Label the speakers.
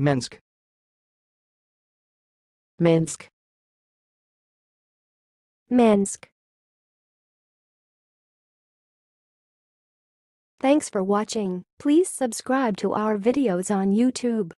Speaker 1: Minsk.
Speaker 2: Minsk.
Speaker 3: Minsk. Thanks for watching. Please subscribe to our videos on YouTube.